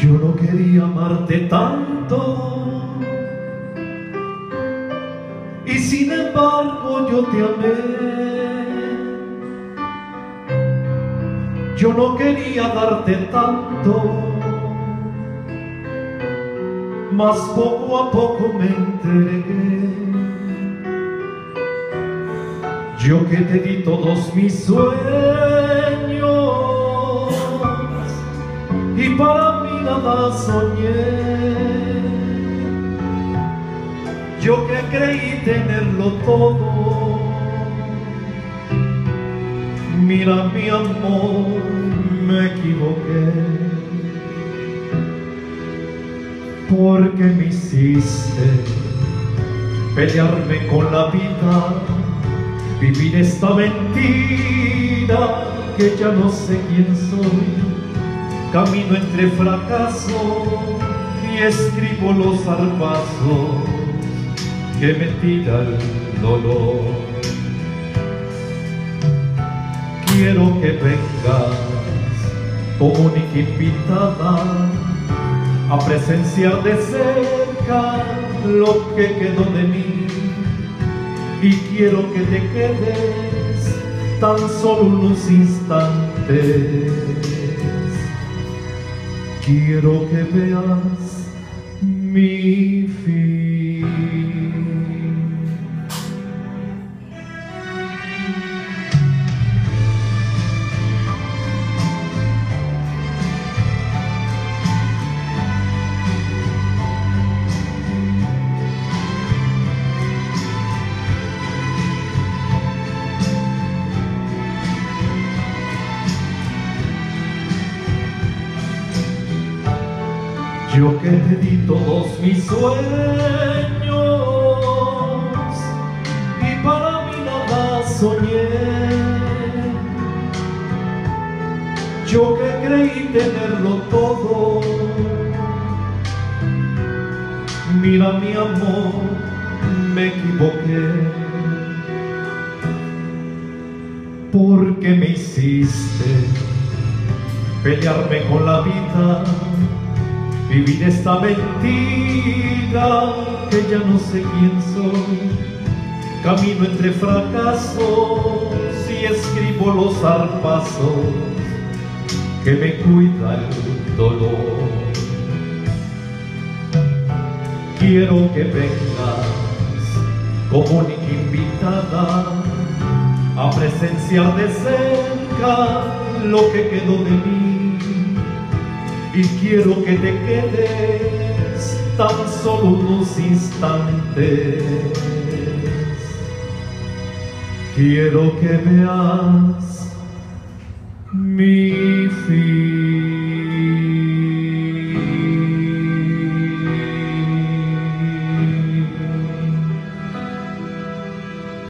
Yo no quería amarte tanto y sin embargo yo te amé. Yo no quería darte tanto, mas poco a poco me entregué. Yo que te di todos mis sueños y para nada soñé. Yo que creí tenerlo todo. Mira mi amor, me equivoqué. Porque me hiciste pelearme con la vida, vivir esta mentira que ya no sé quién soy. Camino entre fracaso y escribo los zarpazos que me tira el dolor. Quiero que vengas como única invitada a presenciar de cerca lo que quedó de mí y quiero que te quedes tan solo unos instantes. quiero que veas mi fin. Yo que te di todos mis sueños y para mí nada soñé. Yo que creí tenerlo todo. Mira mi amor, me equivoqué. Porque me hiciste pelearme con la vida vivir esta mentira que ya no sé quién soy. Camino entre fracasos y escribo los zarpazos que me cuida el dolor. Quiero que vengas como única invitada a presenciar de cerca lo que quedó de mí y quiero que te quedes tan solo unos instantes. Quiero que veas mi fin.